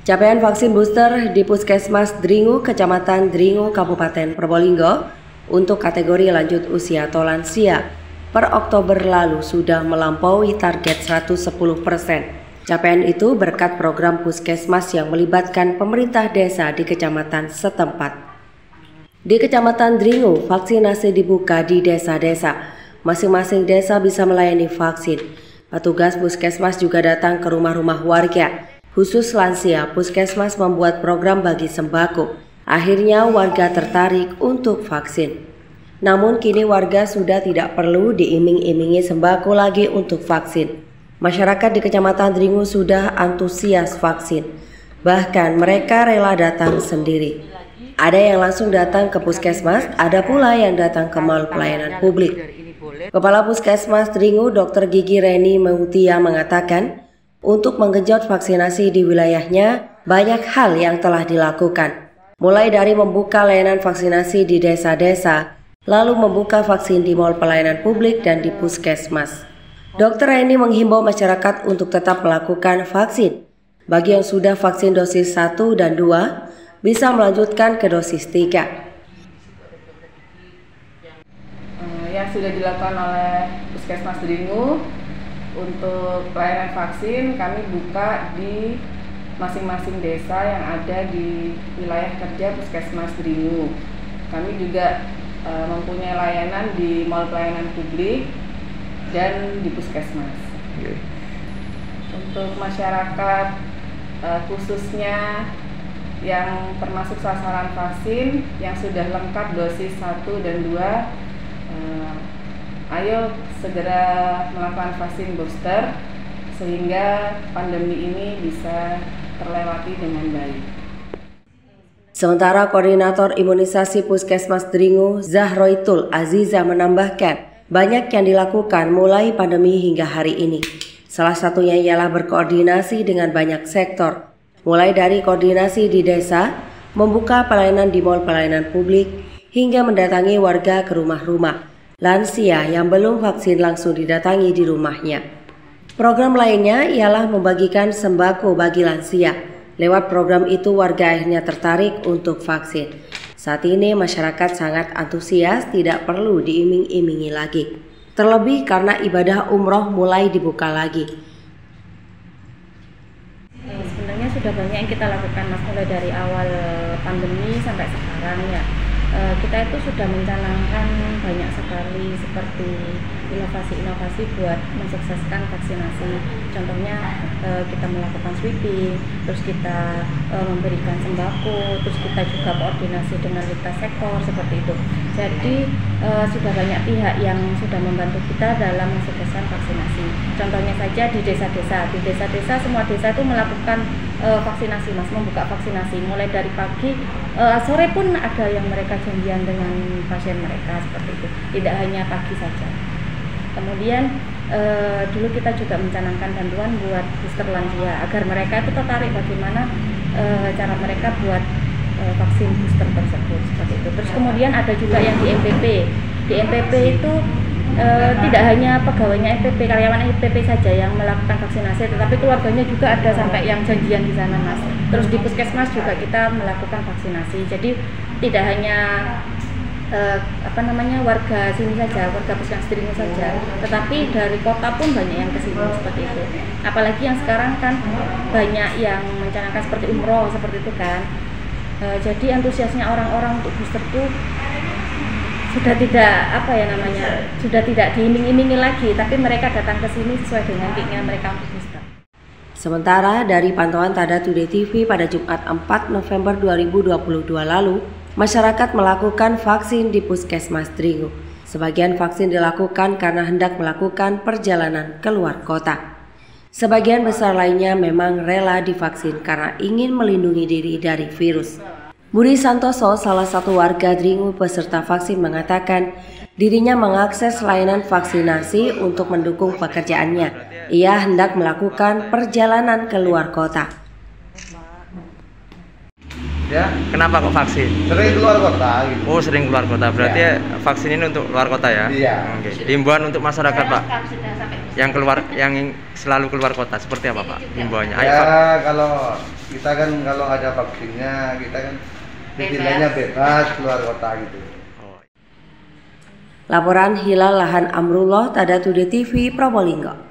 Capaian vaksin booster di Puskesmas Dringu, Kecamatan Dringu, Kabupaten Probolinggo untuk kategori lanjut usia atau lansia per Oktober lalu sudah melampaui target 110 persen. Capaian itu berkat program Puskesmas yang melibatkan pemerintah desa di kecamatan setempat. Di Kecamatan Dringu, vaksinasi dibuka di desa-desa. Masing-masing desa bisa melayani vaksin. Petugas Puskesmas juga datang ke rumah-rumah warga Khusus lansia, Puskesmas membuat program bagi sembako. Akhirnya warga tertarik untuk vaksin. Namun kini warga sudah tidak perlu diiming-imingi sembako lagi untuk vaksin. Masyarakat di Kecamatan Dringu sudah antusias vaksin. Bahkan mereka rela datang sendiri. Ada yang langsung datang ke puskesmas, ada pula yang datang ke mal pelayanan publik. Kepala Puskesmas Dringu Dr. Gigi Reni Meutia mengatakan, untuk menggenjot vaksinasi di wilayahnya, banyak hal yang telah dilakukan. Mulai dari membuka layanan vaksinasi di desa-desa, lalu membuka vaksin di mal pelayanan publik dan di puskesmas. Dr. Reni menghimbau masyarakat untuk tetap melakukan vaksin. Bagi yang sudah vaksin dosis 1 dan 2, bisa melanjutkan ke dosis 3. Eh, yang sudah dilakukan oleh Puskesmas Dringu untuk pelayanan vaksin kami buka di masing-masing desa yang ada di wilayah kerja Puskesmas Dringu. Kami juga e, mempunyai layanan di mal pelayanan publik dan di Puskesmas. Okay. Untuk masyarakat e, khususnya yang termasuk sasaran vaksin yang sudah lengkap dosis 1 dan 2 ayo segera melakukan vaksin booster sehingga pandemi ini bisa terlewati dengan baik. Sementara Koordinator Imunisasi Puskesmas Dringu, Zahroitul Aziza menambahkan, banyak yang dilakukan mulai pandemi hingga hari ini. Salah satunya ialah berkoordinasi dengan banyak sektor, mulai dari koordinasi di desa, membuka pelayanan di mal pelayanan publik, hingga mendatangi warga ke rumah-rumah lansia yang belum vaksin langsung didatangi di rumahnya. Program lainnya ialah membagikan sembako bagi lansia. Lewat program itu warga akhirnya tertarik untuk vaksin. Saat ini masyarakat sangat antusias tidak perlu diiming-imingi lagi. Terlebih karena ibadah umroh mulai dibuka lagi. Sebenarnya sudah banyak yang kita lakukan mas mulai dari awal pandemi sampai sekarang ya Eh, kita itu sudah mencanangkan banyak sekali seperti inovasi-inovasi buat mensukseskan vaksinasi. Contohnya eh, kita melakukan sweeping, terus kita eh, memberikan sembako, terus kita juga koordinasi dengan lintas sektor seperti itu. Jadi sudah banyak pihak yang sudah membantu kita dalam mensukseskan vaksinasi. Contohnya saja di desa-desa, di desa-desa semua desa itu melakukan vaksinasi, mas membuka vaksinasi mulai dari pagi uh, sore pun ada yang mereka janjian dengan pasien mereka seperti itu. Tidak hanya pagi saja. Kemudian uh, dulu kita juga mencanangkan bantuan buat booster lansia agar mereka itu tertarik bagaimana uh, cara mereka buat uh, vaksin booster tersebut seperti itu. Terus kemudian ada juga yang di MPP di MPP itu e, tidak hanya pegawainya FPP karyawan FPP saja yang melakukan vaksinasi tetapi keluarganya juga ada sampai yang janjian di sana mas terus di puskesmas juga kita melakukan vaksinasi. Jadi tidak hanya e, apa namanya warga sini saja warga puskesmas dirinya saja tetapi dari kota pun banyak yang ke sini seperti itu. Apalagi yang sekarang kan banyak yang mencanangkan seperti umroh seperti itu kan. E, jadi antusiasnya orang-orang untuk booster tuh sudah tidak apa ya namanya sudah tidak diiming-imingi lagi tapi mereka datang ke sini sesuai dengan keinginan mereka untuk booster. Sementara dari pantauan Tada Today TV pada Jumat 4 November 2022 lalu, masyarakat melakukan vaksin di Puskesmas Dringu. Sebagian vaksin dilakukan karena hendak melakukan perjalanan keluar kota. Sebagian besar lainnya memang rela divaksin karena ingin melindungi diri dari virus. Budi Santoso, salah satu warga Dringu peserta vaksin mengatakan dirinya mengakses layanan vaksinasi untuk mendukung pekerjaannya. Ia hendak melakukan perjalanan ke luar kota. Ya, kenapa kok vaksin? Sering keluar kota gitu. Oh, sering keluar kota. Berarti ya. vaksin ini untuk luar kota ya? Iya. Oke. Okay. Himbauan untuk masyarakat, Pak. yang keluar yang selalu keluar kota seperti apa Pak himbauannya? Ayo, Ya Pak. kalau kita kan kalau ada vaksinnya kita kan istilahnya bebas keluar kota gitu. Laporan Hilal Lahan Amrullah Tadatude TV Probolinggo.